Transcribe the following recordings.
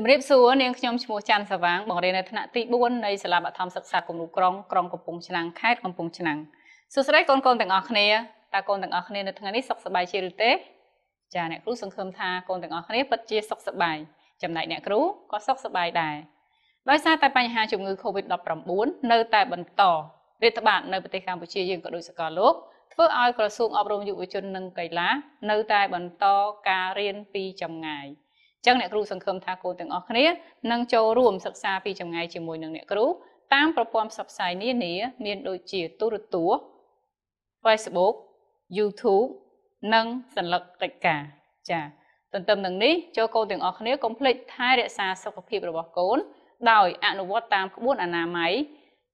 ជំរាបសួរនាងខ្ញុំឈ្មោះច័ន្ទសាវាងបង្រៀននៅថ្នាក់ទី4នៃសាលាបឋមសិក្សាគំរូក្រុងក្រុងកំពង់ឆ្នាំងខេត្តកំពង់ឆ្នាំងសួស្តីកូនកូនទាំងអស់គ្នាតើកូនទាំងអស់គ្នានៅថ្ងៃនេះសុខសប្បាយជាឬទេចាអ្នកគ្រូសង្ឃឹមថាកូនទាំងអស់គ្នាពិតជាសុខសប្បាយចំណែកអ្នកគ្រូក៏សុខសប្បាយដែរដោយសារតែបញ្ហាជំងឺ Covid-19 នៅតែបន្តរាតត្បាតនៅប្រទេសកម្ពុជាយើងក៏ដូចសកលលោកធ្វើឲ្យក្រសួងអប់រំយុវជននិងកីឡានៅតែបន្តការរៀនពីចម្ងាយ។ ចឹងអ្នកគ្រូសង្ឃឹមថាកូនទាំងអស់គ្នានឹងចូលរួមសិក្សាពីចម្ងាយជាមួយនឹងអ្នកគ្រូតាមប្រព័ន្ធផ្សព្វផ្សាយនានាមានដូចជាទូរទស្សន៍ Facebook YouTube និងសញ្ញាកិច្ចការចាទន្ទឹមនឹងនេះចូលកូនទាំងអស់គ្នាកុំភ្លេចថែរក្សាសុខភាពរបស់កូន ដោយអនុវត្តតាមក្បួនអនាម័យ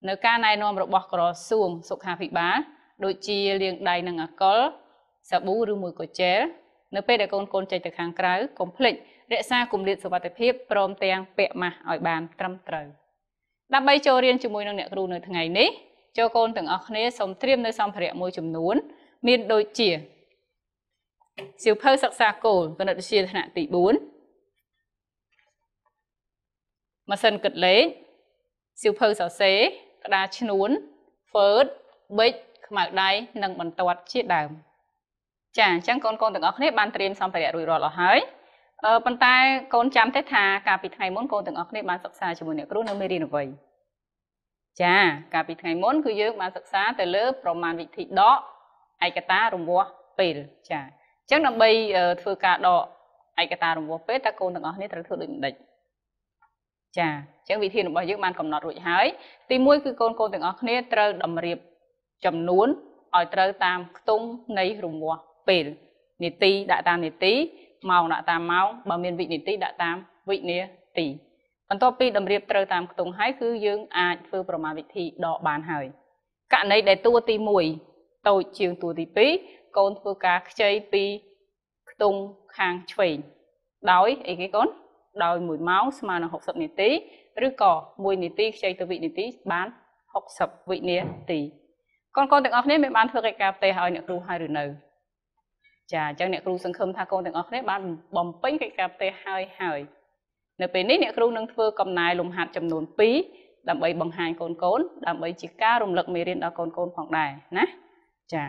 នៅការណែនាំរបស់ក្រសួងសុខាភិបាលដូចជាលាងដៃនឹងអាល់កុលសាប៊ូឬមួយក៏ជែលនៅពេលដែលកូនកូនចេញទៅខាងក្រៅកុំភ្លេច រក្សាគម្លាតសុវត្ថិភាពព្រមទាំងពាក់ម៉ាស់ឲ្យបានត្រឹមត្រូវដើម្បីចូលរៀនជាមួយនឹងអ្នកគ្រូនៅថ្ងៃនេះចូលកូនទាំងអស់គ្នាសូមត្រៀមនៅសម្ភារៈមួយចំនួន មានដូចជាសៀវភៅសិក្សាគោលគណិតវិទ្យាថ្នាក់ទី4ម៉ាស៊ីនគិតលេខសៀវភៅសរសេរក្តារឈ្នួន Word ប៊ិចខ្មៅដៃនិងបន្ទាត់ជាដើម ចាអញ្ចឹងកូនកូនទាំងអស់គ្នាបានត្រៀមសម្ភារៈរួចរាល់អស់ហើយអឺ ប៉ុន្តែកូនចាំទេថាកាលពីថ្ងៃមុនកូនទាំងអស់គ្នាបានសិក្សាជាមួយអ្នកគ្រូនៅមេរៀនអ្វីចាកាលពីថ្ងៃមុនគឺយើងបានសិក្សាទៅលើប្រមាណវិធីដកឯកតារង្វាស់ពេលចាអញ្ចឹងដើម្បីធ្វើការដកឯកតារង្វាស់ពេលតើកូនទាំងអស់គ្នាត្រូវធ្វើដូចម្ដេចចាអញ្ចឹងវិធីរបស់យើងបានកំណត់រួចហើយទី1គឺកូនកូនទាំងអស់គ្នាត្រូវតម្រៀបចំនួនឲ្យត្រូវតាមខ្ទង់នៃរង្វាស់ពេលនីតិដាក់តាមនីតិ ម៉ោងដាក់តាមម៉ោងបើមានវិនាទីដាក់តាមវិនាទីបន្ទាប់ពីតម្រៀបត្រូវតាមខ្ទង់ហើយគឺយើងអាចធ្វើប្រមាណវិធីដកបានហើយករណីដែលតួទី1តូចជាងតួទី2កូនធ្វើការខ្ចីពីខ្ទង់ខាងឆ្វេងដោយអីគេកូនដោយ1ម៉ោងស្មើនឹង60នាទីឬក៏1នាទីខ្ចីទៅវិនាទីបាន60វិនាទីកូនកូនទាំងអស់គ្នាមានបានធ្វើកិច្ចការផ្ទះឲ្យអ្នកគ្រូហើយឬនៅ ចាអញ្ចឹងអ្នកគ្រូសង្ឃឹមថាកូនទាំងអស់គ្នាបានបំពេញកិច្ចការផ្ទះហើយហើយនៅពេលនេះអ្នកគ្រូនឹងធ្វើកំណែលំហាត់ចំនួន2ដើម្បីបង្ហាញកូនកូនដើម្បីជាការរំលឹកមេរៀនដល់កូនកូនផងដែរណាចា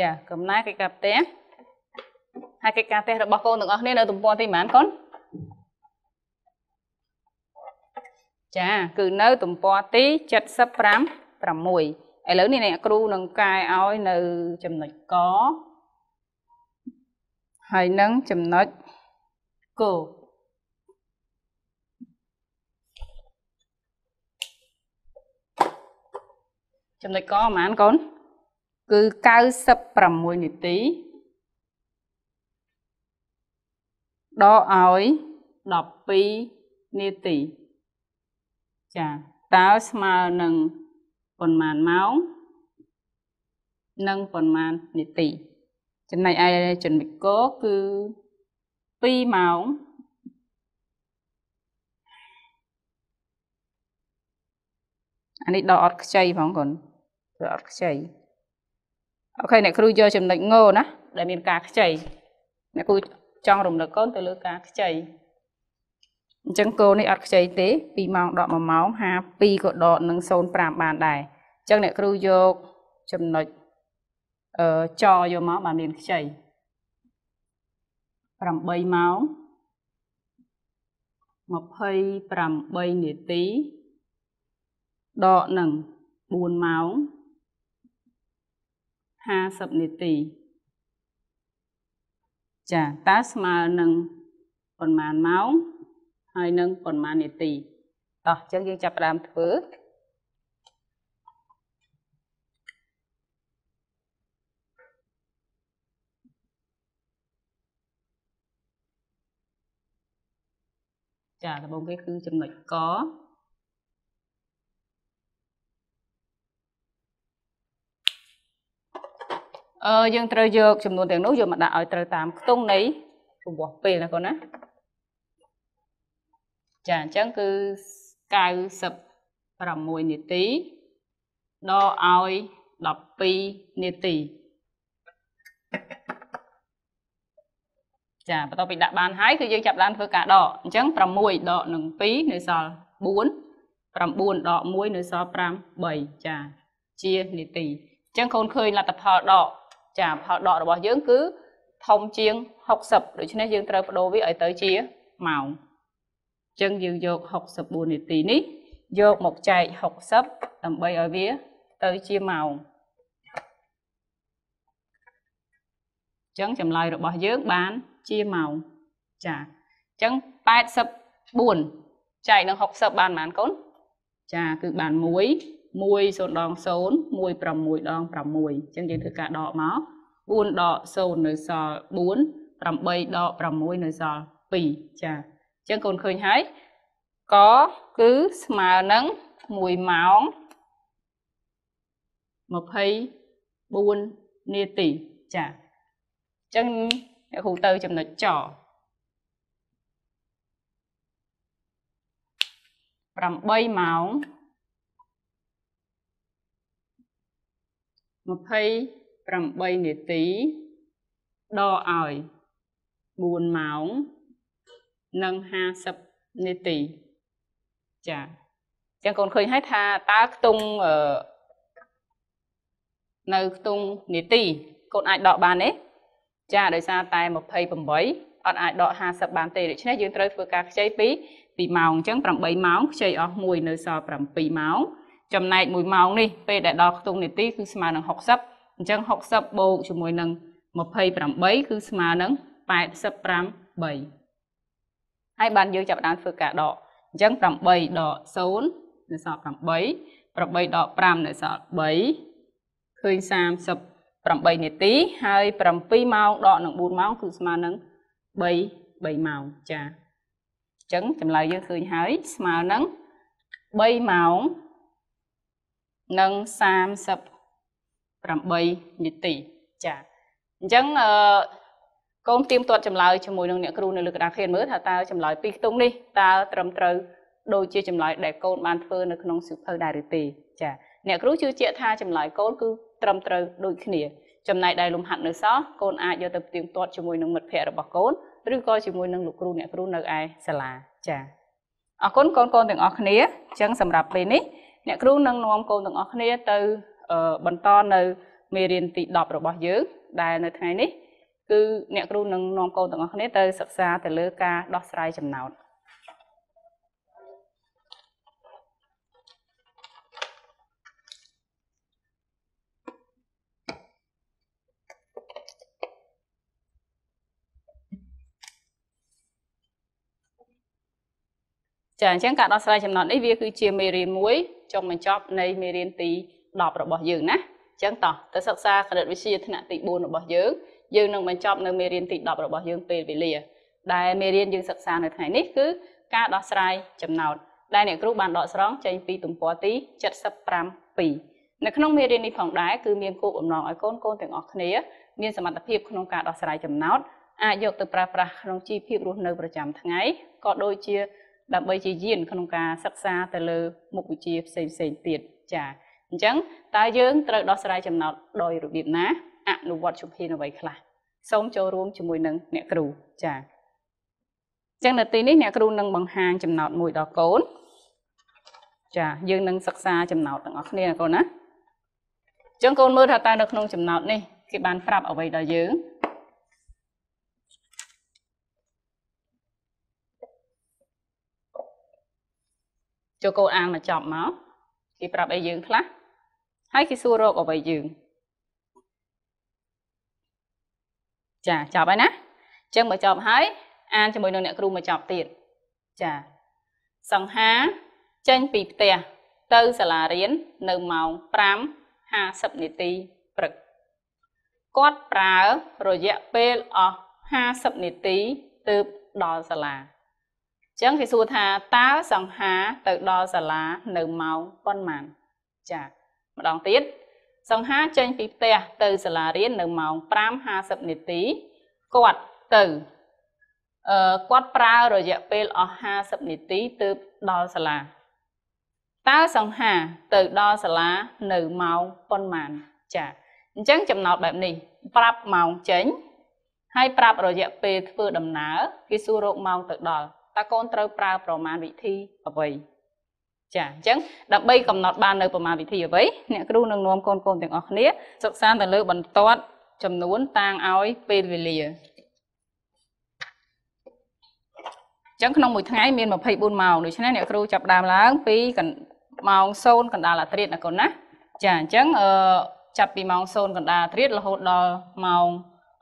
ចាកំណែកិច្ចការផ្ទះហើយកិច្ចការផ្ទះរបស់កូនទាំងអស់គ្នានៅទំព័រទីប៉ុន្មានកូនចាគឺនៅទំព័រទី75 6ឥឡូវនេះអ្នកគ្រូនឹងកែឲ្យនៅចំណុចកហើយនឹងចំណុចគោចំណុចកប្រហែលកូន គឺ96នាទីដកឲ្យ12នាទីចាតើស្មើនឹងប៉ុន្មានម៉ោងនិងប៉ុន្មាននាទី ចំណែកឯចំណុចកគឺ2ម៉ោងអានេះដកអត់ខ្ចីផងកូនគឺអត់ខ្ចី អូខេអ្នកគ្រូយកចំណុចងណាដែលមានការខ្ចីអ្នកគ្រូចង់រំលឹកកូនទៅលើការខ្ចីអញ្ចឹងគោនេះអត់ខ្ចីទេ2ម៉ោងដក1ម៉ោង52ក៏ដកនឹង05បានដែរអញ្ចឹងអ្នកគ្រូយកចំណុចអឺចយកមកបានមានខ្ចី8ម៉ោង28នាទីដកនឹង4ម៉ោង 50នាទីចាតើស្មើនឹងប៉ុន្មានម៉ោងហើយនឹងប៉ុន្មាននាទីតោះអញ្ចឹងយើងចាប់ផ្ដើមធ្វើចាដំបូងគេគឺចំណុចកអឺ យើងត្រូវយកចំនួនទាំងនោះយកមកដាក់ឲ្យត្រូវតាមខ្ទង់នៃចំពោះពេលណាកូនណាចាអញ្ចឹងគឺ96នាទីដកឲ្យ12នាទីចាបន្ទាប់ពីដាក់បានហើយគឺយើងចាប់បានធ្វើការដកអញ្ចឹង6ដកនឹង2នៅសល់4 9ដក1នៅសល់5 3ចាជានាទីអញ្ចឹងកូនឃើញលទ្ធផលដក ចាផលដករបស់យើងគឺធំជាង60ដូច្នេះយើងត្រូវបដូរវាឲ្យទៅជាម៉ោងអញ្ចឹងយើងយក64នាទីនេះយកមកចែក60ដើម្បីឲ្យវាទៅជាម៉ោងអញ្ចឹងចម្លើយរបស់យើងបានជាម៉ោងចាអញ្ចឹង84ចែកនឹង60បានប៉ុន្មានកូនចាគឺបាន1 1 0ដង0 1 6ដង6អញ្ចឹងយើងធ្វើការដកមក4ដក0នៅសល់4 8ដក6នៅសល់2ចាអញ្ចឹងកូនឃើញហើយកគឺស្មើនឹង1ម៉ោង24នាទីចាអញ្ចឹងអ្នកគ្រូទៅចំណុចច8ម៉ោង 28នាទីដកឲ្យ4ម៉ោងនិង50នាទីចាអញ្ចឹងកូនឃើញហើយថាតើខ្ទង់នៅខ្ទង់នាទីកូនអាចដកបានទេចាដោយសារតែ28អត់អាចដក50បានទេដូច្នេះយើងត្រូវធ្វើការខ្ចីពីពីម៉ោងអញ្ចឹង8ម៉ោងខ្ចីអស់1នៅសល់7ម៉ោង ចំណែក1ម៉ោងនេះពេលដែលដល់ខ្ទង់នាទីគឺស្មើនឹង60អញ្ចឹង60បូកជាមួយនឹង28គឺស្មើនឹង85 3ហើយបានយើងចាប់ផ្ដើមធ្វើការដកអញ្ចឹង8ដក0នៅសល់8 8ដក5នៅសល់3ឃើញ30 8នាទីហើយ7ម៉ោងដកនឹង4ម៉ោងគឺស្មើនឹង3 3ម៉ោងចាអញ្ចឹងចម្លើយយើងឃើញហើយស្មើនឹង3ម៉ោង និង38នាទីចាអញ្ចឹងអឺកូនទៀមទាត់ចម្លើយជាមួយនឹងអ្នកគ្រូនៅលើក្តារខៀនមើលថាតើចម្លើយពីខ្ទង់នេះតើត្រឹមត្រូវដូចជាចម្លើយដែលកូនបានធ្វើនៅក្នុងសិភៅដែរឬទេចាអ្នកគ្រូជឿជាក់ថាចម្លើយកូនគឺត្រឹមត្រូវដូចគ្នា ចំណែកដែលលំហាត់នៅសល់កូនអាចយកទៅផ្ទៀងផ្ទាត់ជាមួយនឹងមិត្តភ័ក្តិរបស់កូនឬក៏ជាមួយនឹងលោកគ្រូអ្នកគ្រូនៅឯសាលាចា៎អរគុណកូនកូនទាំងអស់គ្នាអញ្ចឹងសម្រាប់ពេលនេះ អ្នកគ្រូនឹងនាំកូនទាំងអស់គ្នាទៅបន្តនៅមេរៀនទី10របស់យើងដែលនៅថ្ងៃនេះគឺអ្នកគ្រូនឹងនាំកូនទាំងអស់គ្នាទៅសិក្សាទៅលើការដោះស្រាយចំណោទ ចាអញ្ចឹងការដោះស្រាយចំណុចនេះវាគឺជាមេរៀនមួយចុងបញ្ចប់នៃមេរៀនទី10របស់យើងណាអញ្ចឹងតោះទៅសិក្សាគណិតវិទ្យាថ្នាក់ទី4របស់យើងយើងនឹងបញ្ចប់នៅមេរៀនទី10របស់យើងពេលវេលា ដែលមេរៀនយើងសិក្សានៅថ្ងៃនេះគឺការដោះស្រាយចំណោទដែលអ្នកគ្រូបានដកស្រង់ចេញពីទំព័រទី75 2នៅក្នុងមេរៀននេះផងដែរគឺមានគោលបំណងឲ្យកូនកូនទាំងអស់គ្នា មានសមត្ថភាពក្នុងការដោះស្រាយចំណោទអាចយកទៅប្រើប្រាស់ក្នុងជីវភាពរស់នៅប្រចាំថ្ងៃក៏ដូចជា ដើម្បីជាយានក្នុងការសិក្សាទៅលើមុខវិជ្ជាផ្សេងផ្សេងទៀតចាអញ្ចឹងតើយើងត្រូវដោះស្រាយចំណោទដោយរបៀបណាអនុវត្តជំហានអ្វីខ្លះសូមចូលរួមជាមួយនឹងអ្នកគ្រូចាអញ្ចឹងនៅទីនេះអ្នកគ្រូនឹងបង្ហាញចំណោទមួយដល់កូនចាយើងនឹងសិក្សាចំណោទទាំងអស់គ្នាណាកូនណាអញ្ចឹងកូនមើលថាតើនៅក្នុងចំណោទនេះគេបានប្រាប់អ្វីដល់យើង ចូលកូនអានមកចប់មកគេប្រាប់អីយើងខ្លះហើយគេសួររកអ្វីយើងចាចប់ហើយណាអញ្ចឹងមកចប់ហើយអានជាមួយនឹងអ្នកគ្រូមកចប់ទៀតចាសង្ហាចេញពីផ្ទះទៅសាលារៀននៅម៉ោង5:50នាទីព្រឹកគាត់ប្រើរយៈពេលអស់50នាទីទើបដល់សាលា ចឹងគេសួរថាតើសង្ហាទៅដល់សាលានៅម៉ោងប៉ុន្មានចាម្ដងទៀតសង្ហាចេញពីផ្ទះទៅសាលារៀននៅម៉ោង5:50នាទីគាត់ទៅអឺគាត់ប្រើរយៈពេលអស់50នាទីទើបដល់សាលាតើសង្ហាទៅដល់សាលានៅម៉ោងប៉ុន្មានចាអញ្ចឹងចំណោទបែបនេះប្រាប់ម៉ោងចេញហើយប្រាប់រយៈពេលធ្វើដំណើរគេសួររកម៉ោងទៅដល់ តើកូនត្រូវប្រើប្រមាណវិធីអ្វីចាអញ្ចឹងដើម្បីកំណត់បាននៅប្រមាណវិធីអ្វីអ្នកគ្រូនឹងនាំកូនកូនទាំងអស់គ្នាសិក្សាទៅលើបន្ទាត់ចំនួនតាងឲ្យពេលវេលាចឹងក្នុងមួយថ្ងៃមាន24ម៉ោងដូច្នេះអ្នកគ្រូចាប់ដើមឡើងពីម៉ោង0កណ្ដាលអាធ្រាត្រណាកូនណាចាអញ្ចឹងអឺចាប់ពីម៉ោង0កណ្ដាលអាធ្រាត្ររហូតដល់ម៉ោង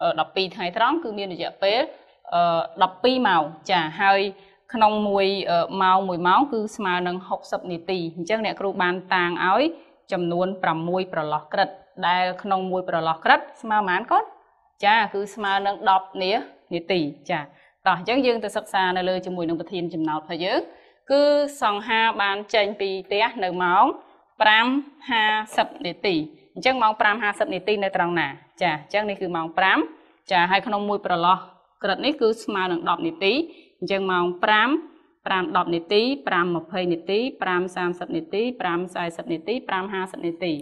12ថ្ងៃត្រង់គឺមានរយៈពេល 12ម៉ោងចាហើយក្នុងមួយម៉ោង1ម៉ោងគឺស្មើនឹង60នាទីអញ្ចឹងអ្នកគ្រូបានតាងឲ្យចំនួន6ប្រឡោះក្រិតដែលក្នុងមួយប្រឡោះក្រិតស្មើប៉ុន្មានកូនចាគឺស្មើនឹង10នានាទីចាតោះអញ្ចឹងយើងទៅសិក្សានៅលើជាមួយនឹងប្រធានចំណោទរបស់យើងគឺសង្ហាបានចេញពីផ្ទះនៅម៉ោង5:50នាទីអញ្ចឹងម៉ោង5:50នាទីនៅត្រង់ណា ចាអញ្ចឹងនេះគឺម៉ោង5ចាហើយក្នុងមួយប្រឡោះ ក្រិតនេះគឺស្មើនឹង10នាទីអញ្ចឹងម៉ោង5 5 10នាទី5 20នាទី5 30នាទី5 40នាទី5 50នាទី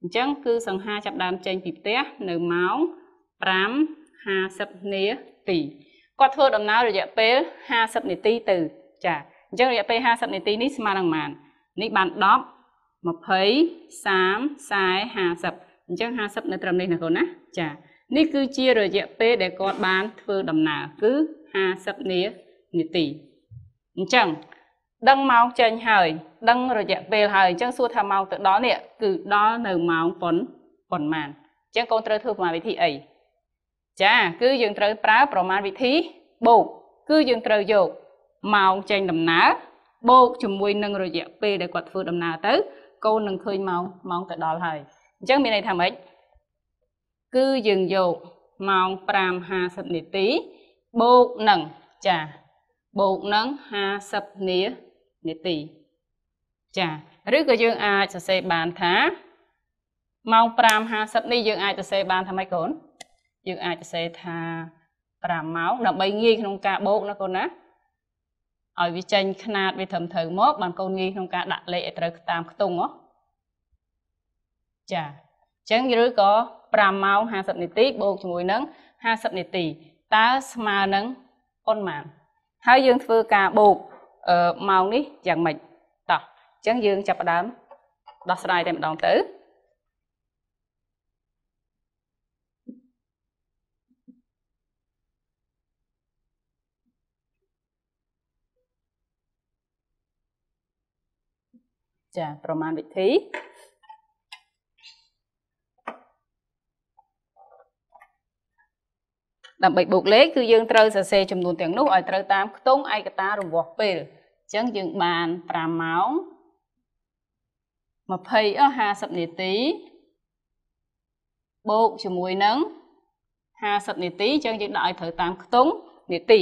អញ្ចឹងគឺសង្ហាចាប់ដើមចេញពីផ្ទះនៅម៉ោង5 50នាទីគាត់ធ្វើដំណើររយៈពេល50នាទីទៅចាអញ្ចឹងរយៈពេល50នាទីនេះស្មើនឹងប៉ុន្មាននេះបាន10 20 30 40 50អញ្ចឹង50នៅត្រឹមនេះណាកូនណាចា នេះគឺជារយៈពេលដែលគាត់បានធ្វើដំណើរគឺ50នានាទីអញ្ចឹងដឹងម៉ោងចេញហើយ ដឹងរយៈពេលហើយអញ្ចឹងសួរថាម៉ោងទៅដល់នេះគឺដល់នៅម៉ោងប៉ុនប៉ុន្មានអញ្ចឹងកូនត្រូវធ្វើប្រមាណវិធីអីចាគឺយើងត្រូវប្រើប្រមាណវិធីបូកគឺយើងត្រូវយកម៉ោងចេញដំណើរបូកជាមួយនឹងរយៈពេលដែលគាត់ធ្វើដំណើរទៅ កូននឹងឃើញម៉ោងម៉ោងទៅដល់ហើយអញ្ចឹងមានន័យថាម៉េច គឺយើងយកម៉ោង5:50នាទីបូកនឹងចាបូកនឹង50នានាទីចាឬក៏យើងអាចសរសេរបានថាម៉ោង5:50នេះយើងអាចសរសេរបានថាម៉េចកូនយើងអាចសរសេរថា5ម៉ោងដើម្បីងាយក្នុងការបូកណាកូនណាឲ្យវាចេញຂ្នាតវាត្រឹមត្រូវមកបានកូនងាយក្នុងការដាក់លេខឲ្យត្រូវតាមខ្ទង់ហ៎ចាអញ្ចឹងឬក៏5ម៉ោង50នាទីបូកជាមួយនឹង50នាទីតើស្មើនឹងប៉ុន្មានហើយយើងធ្វើការបូកអឺម៉ោងនេះយ៉ាងម៉េចតោះអញ្ចឹងយើងចាប់ផ្ដើមដោះស្រាយតែម្ដងទៅចាប្រមាណវិធី ដើម្បីបូកលេខគឺយើងត្រូវសរសេរចំនួនទាំងនោះឲ្យត្រូវតាមខ្ទង់ឯកតារង្វាស់ពេលអញ្ចឹងយើងបាន5ម៉ោង20អ50នាទីបូកជាមួយនឹង50នាទីអញ្ចឹងយើងដាក់ឲ្យត្រូវតាមខ្ទង់នាទី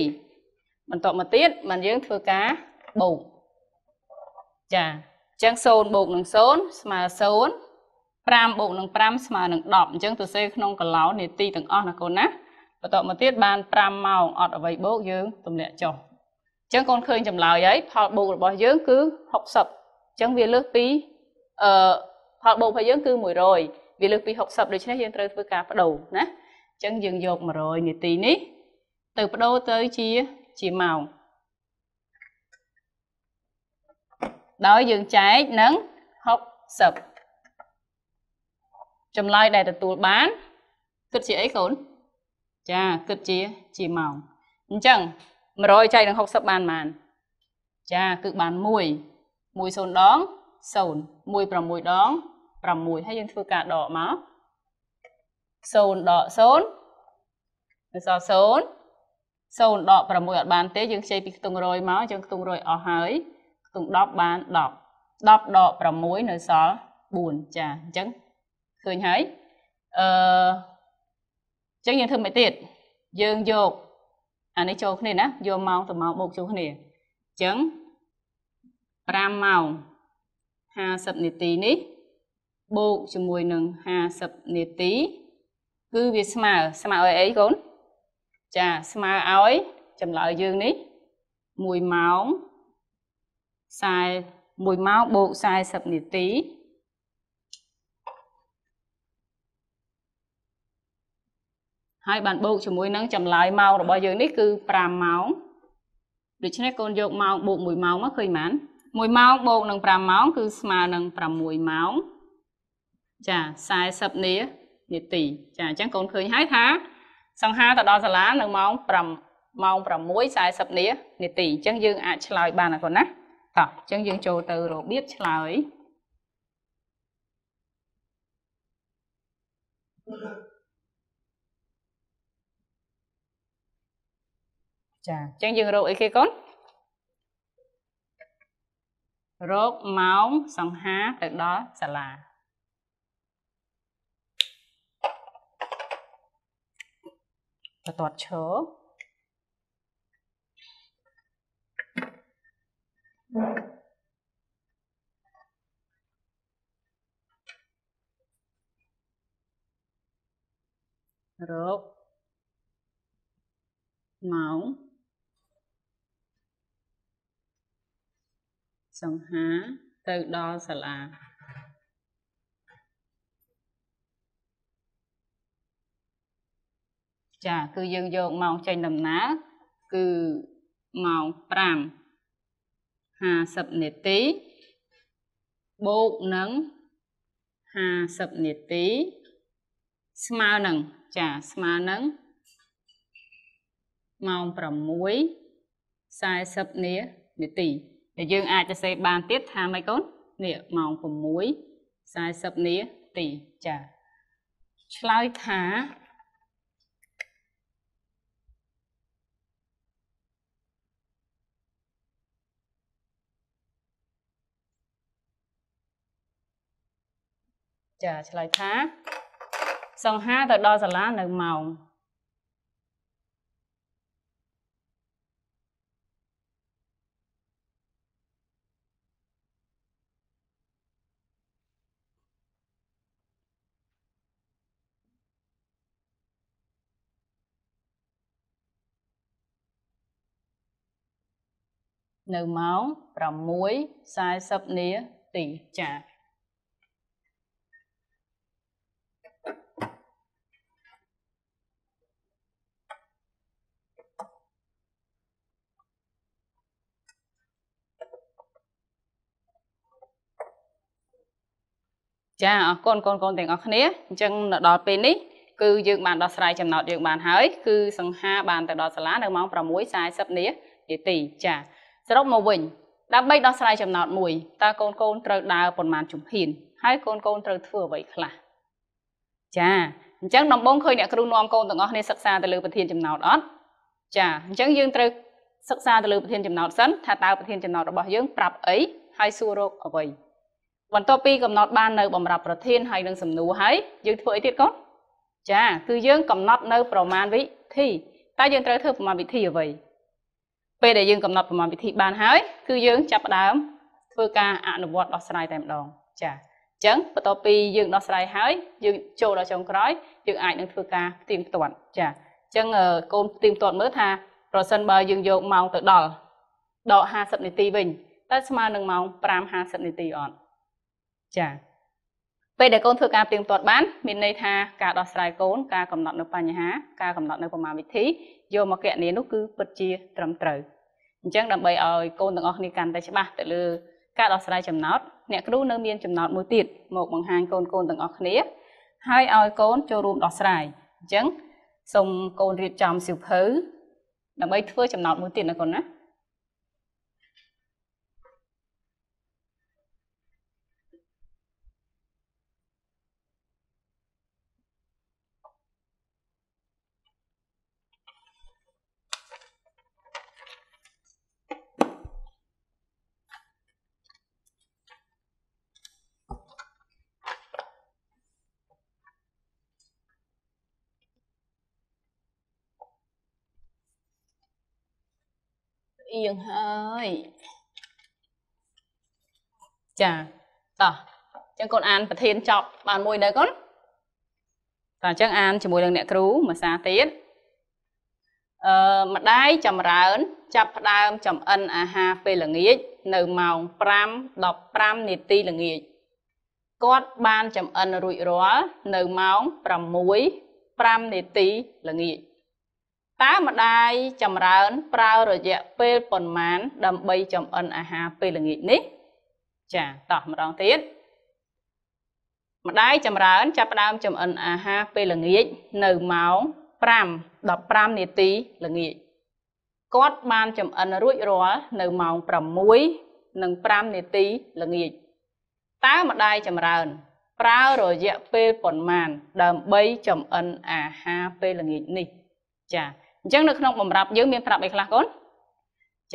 បន្តមកទៀតបានយើងធ្វើការបូកចាអញ្ចឹង0បូកនឹង0ស្មើ0 5បូកនឹង5ស្មើនឹង10អញ្ចឹងទៅសេក្នុងកឡោនាទីទាំងអស់ណាកូនណា បន្តមកទៀតបាន5ម៉ោងអត់អ្វីបូកយើងទម្លាក់ចុះអញ្ចឹងកូនឃើញចម្លើយហើយផលបូករបស់យើងគឺ60អញ្ចឹងវាលើសពីអឺផលបូករបស់យើងគឺ100វាលើសពី60ដូច្នេះយើងត្រូវធ្វើការបដូរណាអញ្ចឹងយើងយក100នាទីនេះទៅបដូរទៅជាជាម៉ោងដោយយើងចែកនឹង60ចម្លើយដែលទទួលបានគិតជាអីកូន ចាគិតជាជាម៉ោងអញ្ចឹង100ចែកនឹង60បានប៉ុន្មាន ចាគឺបាន1 1 0ដង0 1 6ដង6ហើយយើងធ្វើការដកមក0ដក0នៅសល់0 0ដក6អត់បានទេយើងខ្ចីពីខ្ទង់100មកយើងខ្ទង់100អស់ហើយខ្ទង់10បាន10 10ដក6នៅសល់4ចាអញ្ចឹងឃើញហើយអឺ អញ្ចឹងយើងធ្វើមិនទៀតយើងយកអានេះចូលគ្នាណាយកម៉ោងទៅម៉ោងបូកចូលគ្នាអញ្ចឹង5ម៉ោង50នាទីនេះបូកជាមួយនឹង50នាទីគឺវាស្មើស្មើឲ្យអីកូនចាស្មើឲ្យចម្លើយយើងនេះ1ម៉ោង40 1ម៉ោងបូក40នាទី ហើយបានបូកជាមួយនឹងចម្លើយម៉ោងរបស់យើងនេះគឺ5ម៉ោងដូច្នេះកូនយកម៉ោងបូក1ម៉ោងមកឃើញបាន1ម៉ោងបូកនឹង5ម៉ោងគឺស្មើនឹង6ម៉ោងចា40នានាទីចាអញ្ចឹងកូនឃើញហើយថា សង្ហាទៅដល់សាលានៅម៉ោង5ម៉ោង6:40នានាទីអញ្ចឹងយើងអាចឆ្លើយបានអរគុណណាតោះអញ្ចឹងយើងចូលទៅរបៀបឆ្លើយ ចាអញ្ចឹងយើងរកអីគេកូនរកម៉ោងសង្ហាទៅដល់សាលាបន្ទាត់ឈររកម៉ោង សង្ហាទៅដល់សាលាចាគឺយើងយកម៉ោងចេញដំណើរគឺម៉ោង5 50នាទីបូកនឹង50នាទីស្មើនឹងចាស្មើនឹងម៉ោង6 40នានាទី ដែលយើងអាចទៅសេបានទៀតថាម៉េចកូននេះម៉ោង6 40នាទីចាឆ្លើយថាចាឆ្លើយថា សង្ហាទៅដល់សាលានៅម៉ោង នៅម៉ោង6:40នាទីចា៎ចាអរគុណកូនកូនទាំងអស់គ្នាអញ្ចឹងដល់ពេលនេះគឺយើងបានដោះស្រាយចំណោទយើងបានហើយគឺសង្ហាបានទៅដល់សាលានៅម៉ោង6:40នាទីចា សរុបមកវិញដើម្បីដោះស្រាយចំណោទមួយតើកូនកូនត្រូវដើរប៉ុន្មានជំហានហើយកូនកូនត្រូវធ្វើអ្វីខ្លះចាអញ្ចឹងដំបូងឃើញអ្នកគ្រូនាំកូនទាំងអស់គ្នាសិក្សាទៅលើប្រធានចំណោទអត់ចាអញ្ចឹងយើងត្រូវសិក្សាទៅលើប្រធានចំណោទសិនថាតើប្រធានចំណោទរបស់យើងប្រាប់អីហើយសួររកអ្វីបន្ទាប់ពីកំណត់បាននៅបំរាប់ប្រធានហើយនឹងសំណួរហើយយើងធ្វើអីទៀតកូនចាគឺយើងកំណត់នៅប្រមាណវិធីតើយើងត្រូវធ្វើប្រមាណវិធីអ្វី ពេលដែលយើងកំណត់ប្រមាណវិធីបានហើយគឺយើងចាប់ផ្ដើមធ្វើការអនុវត្តដោះស្រាយតែម្ដងចាអញ្ចឹងបន្ទាប់ពីយើងដោះស្រាយហើយយើងចូលដល់ចុងក្រោយយើងអាចនឹងធ្វើការផ្ទៀងផ្ទាត់ចាអញ្ចឹងកូនផ្ទៀងផ្ទាត់មើលថាប្រសិនបើយើងយកម៉ោងទៅដល់ដក50នាទីវិញតើស្មើនឹងម៉ោង5:50នាទីអត់ចាពេលដែលកូនធ្វើការទៀងទាត់បានមានន័យថាការដោះស្រាយកូនការកំណត់នៅបញ្ហាការកំណត់នៅប្រមាណវិធីយកមកកណនីនោះគឺពិតជាត្រឹមត្រូវ អញ្ចឹងដើម្បីឲ្យកូនទាំងអស់គ្នាកាន់តែច្បាស់ទៅលើការដោះស្រាយចំណោទអ្នកគ្រូនៅមានចំណោទមួយទៀតមកបង្ហាញកូនកូនទាំងអស់គ្នាហើយឲ្យកូនចូលរួមដោះស្រាយអញ្ចឹងសូមកូនរៀបចំសៀវភៅដើម្បីធ្វើចំណោទមួយទៀតណាកូនណា អៀងហើយចាតោះអញ្ចឹងកូនអានប្រធានចប់បានមួយនៅកូនតោះអញ្ចឹងអានជាមួយនឹងអ្នកគ្រូមួយសារទៀតអអឺម្ដាយចម្រើន ចាប់ផ្ដើមចំអិនអាហារពេលល្ងាចនៅម៉ោង5 15នាទីល្ងាចគាត់បានចំអិនរួចរាល់នៅម៉ោង6 5នាទីល្ងាច តើម្ដាយចម្រើនប្រើរយៈពេលប៉ុន្មាន ដើម្បីចំអិនអាហារពេលល្ងាចនេះ ចាតោះម្ដងទៀតម្ដាយចម្រើន ចាប់ផ្ដើមចំអិនអាហារពេលល្ងាចនៅម៉ោង5 15នាទីល្ងាចគាត់បានចំអិនរួចរាល់នៅម៉ោង6និង5នាទីល្ងាចតើម្ដាយចម្រើន ប្រើរយៈពេលប៉ុន្មាន ដើម្បីចំអិនអាហារពេលល្ងាចនេះ ចា អញ្ចឹងនៅក្នុងបំរាប់យើងមានប្រាប់អីខ្លះកូន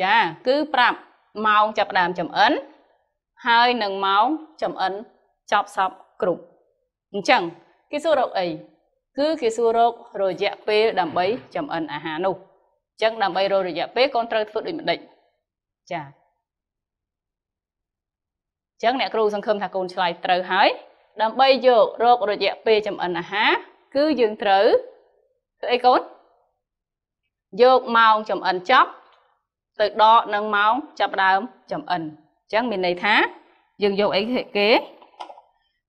ចាគឺប្រាប់ម៉ោងចាប់ផ្ដើមចំអិនហើយនឹងម៉ោងចំអិនចប់សពគ្រប់អញ្ចឹងគេសួររកអីគឺគេសួររករយៈពេលដើម្បីចំអិនអាហារនោះអញ្ចឹងដើម្បីរករយៈពេលកូនត្រូវធ្វើដូចម្ដេចចាអញ្ចឹងអ្នកគ្រូសង្ឃឹមថាកូនឆ្លើយត្រូវហើយដើម្បីយករករយៈពេលចំអិនអាហារគឺយើងត្រូវធ្វើអីកូន យកម៉ោងចំអិនចប់ទៅដកនឹងម៉ោងចាប់ដើមចំអិនអញ្ចឹងមានន័យថា យើងយកអីគេ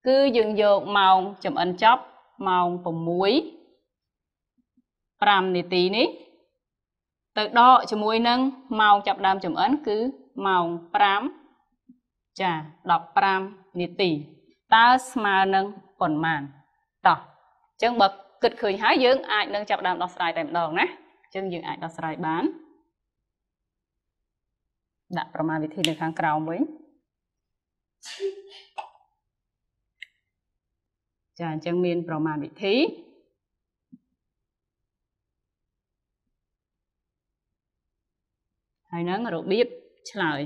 គឺយើងយកម៉ោងចំអិនចប់ម៉ោង6 5នាទីនេះ ទៅដកជាមួយនឹងម៉ោងចាប់ដើមចំអិន គឺម៉ោង5ចា15នាទីតើស្មើនឹងប៉ុន្មានតោះអញ្ចឹងបើគិតឃើញហើយយើងអាចនឹងចាប់ដើមដោះស្រាយតែម្ដងណា អញ្ចឹងយើងអាចដោះស្រាយបានដាក់ប្រមាណវិធីនៅខាងក្រោមវិញចាអញ្ចឹងមានប្រមាណវិធីហើយនឹងរបៀបឆ្លើយ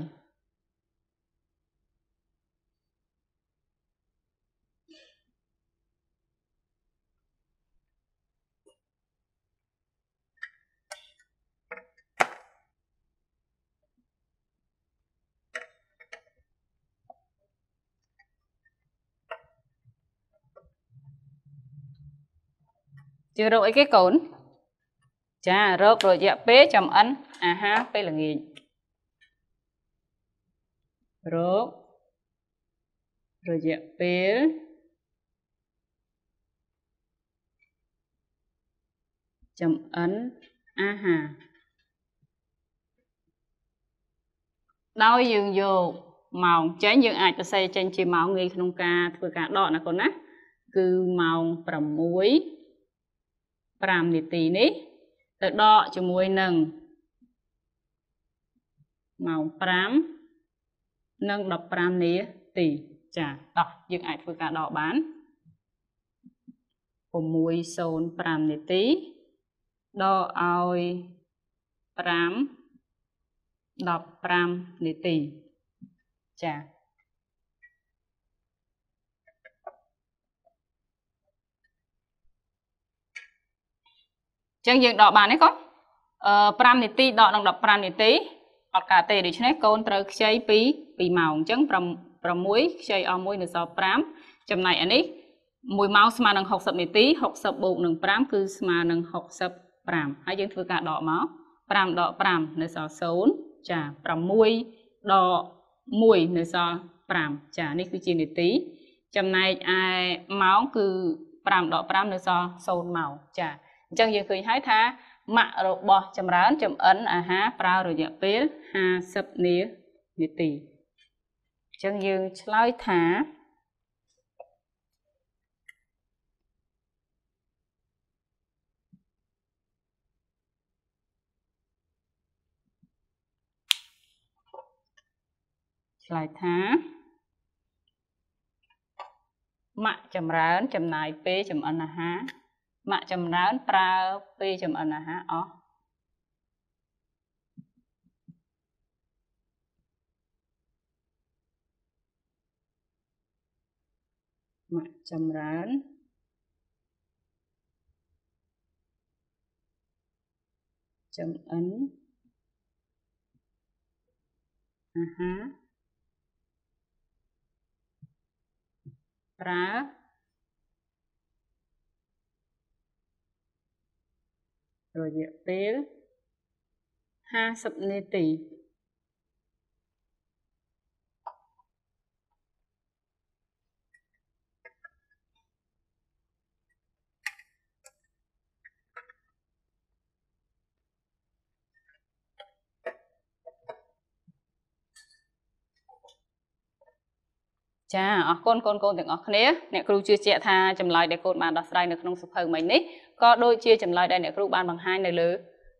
ជឿរកអីគេកូនចារករយៈពេលចំអិនអាហារពេលល្ងាចរករយៈពេលចំអិនអាហារដោយយើងយកម៉ោងចេញយើងអាចសរសេរចេញជាម៉ោងងាយក្នុងការធ្វើការដកណាកូនណាគឺម៉ោង6 5នាទីនេះ ទៅដកជាមួយនឹងម៉ោង5និង15នាទីចាដោះយើងអាចធ្វើការដកបាន605នាទីដកឲ្យ5 15នាទីចា ចឹងយើងដកបានទេកូនអឺ5នាទីដកនឹង15នាទីអត់កើតទេដូច្នេះកូនត្រូវខ្ចីពី2ម៉ោងអញ្ចឹង6ខ្ចីអស់1នៅសល់5ចំណែកអានេះ1ម៉ោងស្មើនឹង60នាទី60បូកនឹង5គឺស្មើនឹង65ហើយយើងធ្វើការដកមក5ដក5នៅសល់0ចា6ដក1នៅសល់5ចានេះគឺជានាទីចំណែកឯម៉ោងគឺ5ដក5នៅសល់0ម៉ោងចា អញ្ចឹងយើងឃើញហើយថាម៉ាក់របស់ចម្រើនចំអិនអាហារប្រើរយៈពេល50នានាទីអញ្ចឹងយើងឆ្លើយថាឆ្លើយថាម៉ាក់ចម្រើនចំណាយពេលចំអិនអាហារ ម៉ាក់ចម្រើនប្រើពេលចម្អិនអាហារអស់ម៉ាក់ចម្រើនចម្អិនអាហារប្រើ រយៈពេល50នាទី ចាអរគុណកូនកូនទាំងអស់គ្នាអ្នកគ្រូជឿជាក់ថាចម្លើយដែលកូនបានដោះស្រាយនៅក្នុងសភៅមិញនេះក៏ដូចជាចម្លើយដែលអ្នកគ្រូបានបង្ហាញនៅលើ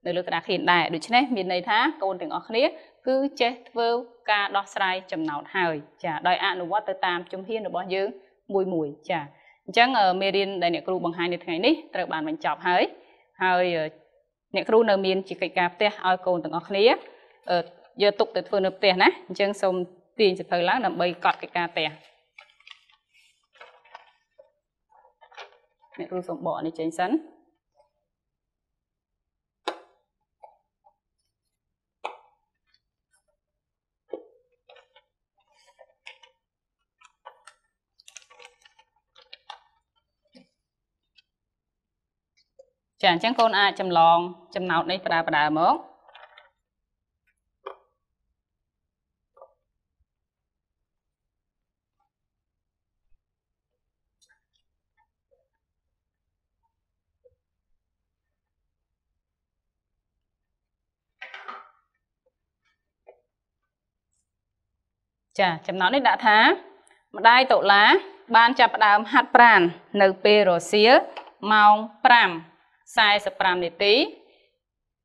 នៅលើក្តារខៀនដែរដូច្នេះមានន័យថាកូនទាំងអស់គ្នាគឺចេះធ្វើការដោះស្រាយចំណោទហើយចាដោយអនុវត្តទៅតាមជំហានរបស់យើងមួយមួយចាអញ្ចឹងមេរៀនដែលអ្នកគ្រូបង្ហាញនៅថ្ងៃនេះត្រូវបានបញ្ចប់ហើយហើយអ្នកគ្រូនៅមានជាកិច្ចការផ្ទះឲ្យកូនទាំងអស់គ្នាយកទុកទៅធ្វើនៅផ្ទះណាអញ្ចឹងសូម ទាញសភៅឡើងដើម្បីកត់កិច្ចការផ្ទះអ្នកគ្រូសូមបកនេះចេញសិនចាអញ្ចឹងកូនអាចចម្លងចំណោទនេះបដាបដាមក ចាចំណោទនេះដាក់ថា ម្ដាយតុលា បានចាប់ផ្ដើមហាត់ប្រាណនៅពេលរសៀលម៉ោង5:45នាទី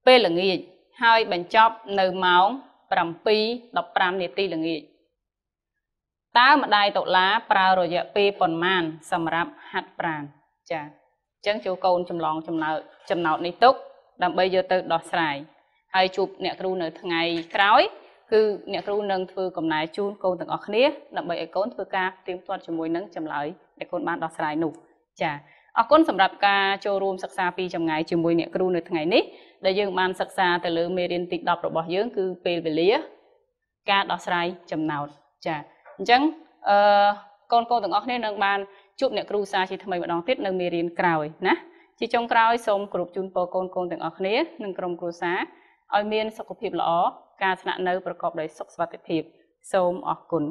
ពេលល្ងាចហើយបញ្ចប់នៅម៉ោង7:15នាទីល្ងាចតើម្ដាយតុលាប្រើរយៈពេលប៉ុន្មាន សម្រាប់ហាត់ប្រាណចាអញ្ចឹងចូលកូនចម្លងចំណោទចំណោទនេះទុកដើម្បីយកទៅដោះស្រាយហើយជួបអ្នកគ្រូនៅថ្ងៃក្រោយ គឺអ្នកគ្រូនឹងធ្វើកំណែជូនកូនទាំងអស់គ្នាដើម្បីឲ្យកូនធ្វើការទៀងទាត់ជាមួយនឹងចម្លើយដែលកូនបានដោះស្រាយនោះចាអរគុណសម្រាប់ការចូលរួមសិក្សាពីចម្ងាយជាមួយអ្នកគ្រូនៅថ្ងៃនេះដែលយើងបានសិក្សាទៅលើមេរៀនទី10របស់យើងគឺពេលវេលា ការដោះស្រាយចំណោទចាអញ្ចឹងអឺកូនកូនទាំងអស់គ្នានឹងបានជួបអ្នកគ្រូសាជាថ្មីម្ដងទៀតនៅមេរៀនក្រោយណាជាចុងក្រោយសូមគោរពជូនពរកូនកូនទាំងអស់គ្នានិងក្រុមគ្រួសារឲ្យមានសុខភាពល្អ ការស្នាក់នៅប្រកបដោយសុខសុវត្ថិភាព សូមអរគុណ